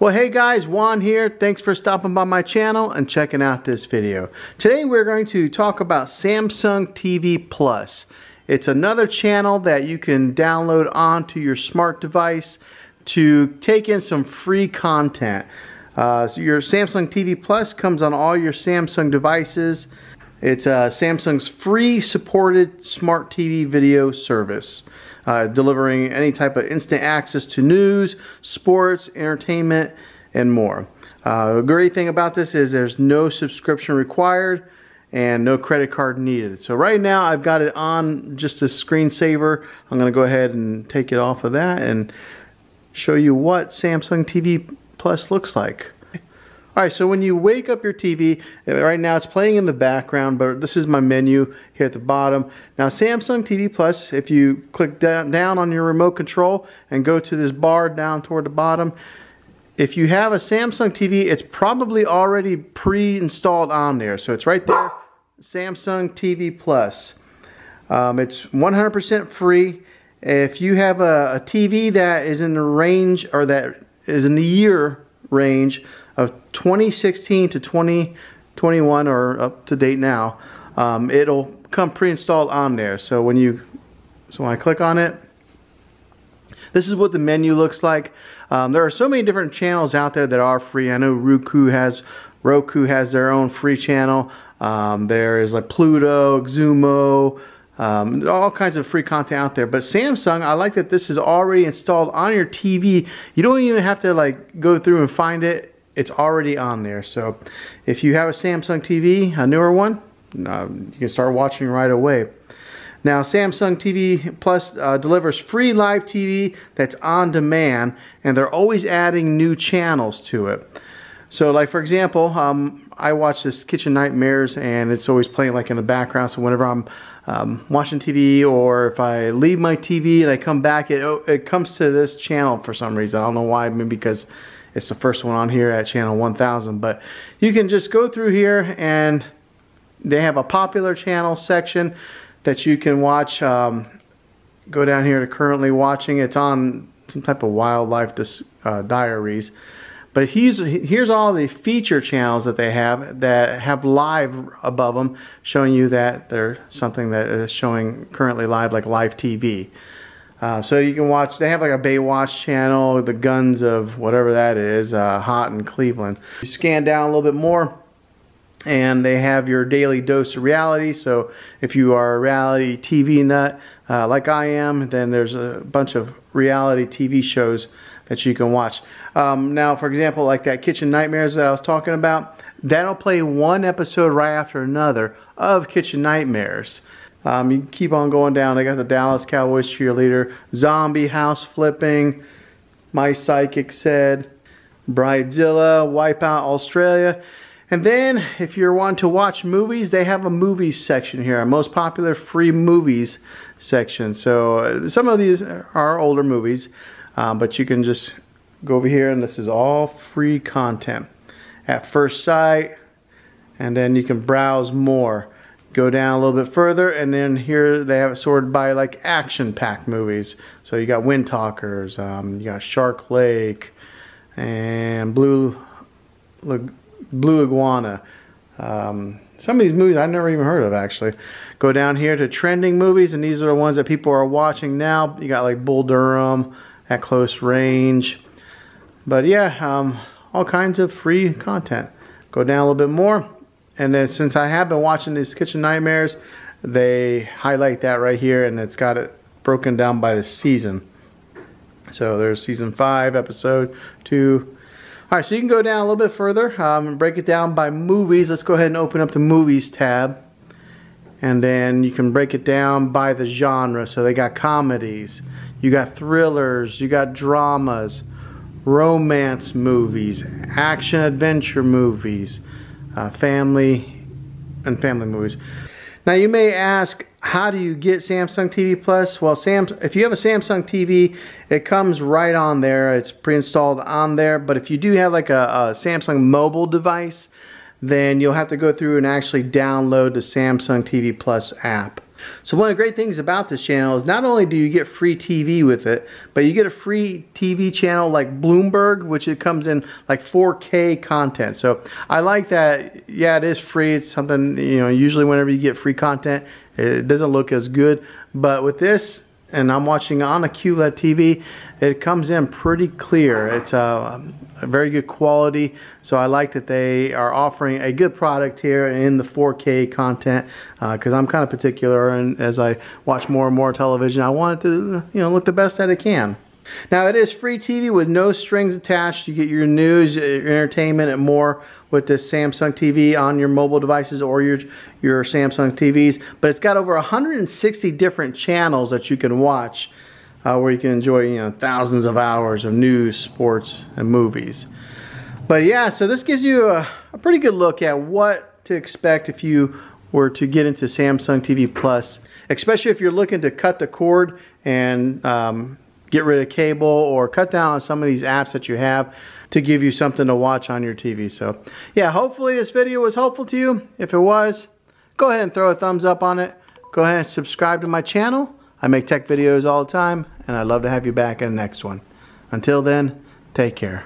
Well, hey guys, Juan here. Thanks for stopping by my channel and checking out this video. Today we're going to talk about Samsung TV Plus. It's another channel that you can download onto your smart device to take in some free content. Uh, so your Samsung TV Plus comes on all your Samsung devices. It's uh, Samsung's free supported smart TV video service uh, delivering any type of instant access to news, sports, entertainment, and more. Uh, the great thing about this is there's no subscription required and no credit card needed. So right now I've got it on just a screensaver. I'm going to go ahead and take it off of that and show you what Samsung TV Plus looks like. All right, so when you wake up your TV, uh, right now it's playing in the background, but this is my menu here at the bottom. Now Samsung TV Plus, if you click down, down on your remote control and go to this bar down toward the bottom, if you have a Samsung TV, it's probably already pre-installed on there. So it's right there, Samsung TV Plus. Um, it's 100% free. If you have a, a TV that is in the range or that is in the year range of 2016 to 2021 or up to date now, um, it'll come pre-installed on there. So when you, so when I click on it, this is what the menu looks like. Um, there are so many different channels out there that are free. I know Roku has Roku has their own free channel. Um, there is like Pluto, Xumo, um, all kinds of free content out there. But Samsung, I like that this is already installed on your TV. You don't even have to like go through and find it it's already on there. So if you have a Samsung TV, a newer one, uh, you can start watching right away. Now, Samsung TV Plus uh, delivers free live TV that's on demand, and they're always adding new channels to it. So, like for example, um, I watch this Kitchen Nightmares, and it's always playing like in the background. So whenever I'm um, watching TV, or if I leave my TV and I come back, it it comes to this channel for some reason. I don't know why. Maybe because it's the first one on here at channel 1000. But you can just go through here and they have a popular channel section that you can watch. Um, go down here to currently watching. It's on some type of wildlife uh, diaries. But here's, here's all the feature channels that they have that have live above them showing you that they're something that is showing currently live like live TV. Uh, so you can watch, they have like a Baywatch channel, the guns of whatever that is, uh, hot in Cleveland. You scan down a little bit more and they have your daily dose of reality. So if you are a reality TV nut uh, like I am, then there's a bunch of reality TV shows that you can watch. Um, now, for example, like that Kitchen Nightmares that I was talking about, that'll play one episode right after another of Kitchen Nightmares. Um, you keep on going down. They got the Dallas Cowboys cheerleader, zombie house flipping, my psychic said, Bridezilla, Wipeout Australia. And then, if you're wanting to watch movies, they have a movies section here, a most popular free movies section. So uh, some of these are older movies, um, but you can just go over here and this is all free content. At first sight, and then you can browse more go down a little bit further and then here they have it sorted by like action packed movies. So you got wind talkers um, you got shark lake and blue blue iguana. Um, some of these movies I've never even heard of actually. Go down here to trending movies and these are the ones that people are watching now. You got like bull durham at close range. But yeah um, all kinds of free content. Go down a little bit more and then since I have been watching these Kitchen Nightmares, they highlight that right here and it's got it broken down by the season. So there's season five, episode two. All right, so you can go down a little bit further um, and break it down by movies. Let's go ahead and open up the movies tab. And then you can break it down by the genre. So they got comedies, you got thrillers, you got dramas, romance movies, action adventure movies, uh, family, and family movies. Now you may ask, how do you get Samsung TV Plus? Well, Sam, if you have a Samsung TV, it comes right on there. It's pre-installed on there. But if you do have like a, a, Samsung mobile device, then you'll have to go through and actually download the Samsung TV Plus app. So one of the great things about this channel is not only do you get free TV with it, but you get a free TV channel like Bloomberg, which it comes in like 4K content. So I like that. Yeah, it is free. It's something, you know, usually whenever you get free content, it doesn't look as good. But with this, and I'm watching on a QLED TV, it comes in pretty clear. It's a, a, very good quality, so I like that they are offering a good product here in the 4K content because uh, I'm kind of particular, and as I watch more and more television, I want it to you know look the best that it can. Now it is free TV with no strings attached. You get your news, your entertainment, and more with this Samsung TV on your mobile devices or your, your Samsung TVs. But it's got over 160 different channels that you can watch uh, where you can enjoy you know thousands of hours of news, sports, and movies. But yeah, so this gives you a, a pretty good look at what to expect if you were to get into Samsung TV Plus, especially if you're looking to cut the cord and um, get rid of cable or cut down on some of these apps that you have to give you something to watch on your TV. So yeah, hopefully this video was helpful to you. If it was, go ahead and throw a thumbs up on it. Go ahead and subscribe to my channel. I make tech videos all the time and I'd love to have you back in the next one. Until then, take care.